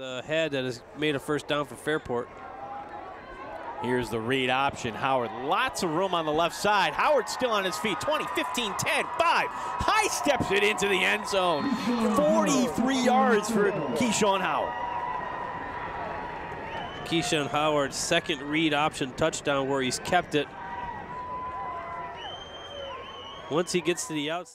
uh, head that has made a first down for Fairport. Here's the read option. Howard, lots of room on the left side. Howard still on his feet. 20, 15, 10, 5. High steps it into the end zone. 43 yards for Keshawn Howard. Keshawn Howard's second read option touchdown where he's kept it. Once he gets to the outside.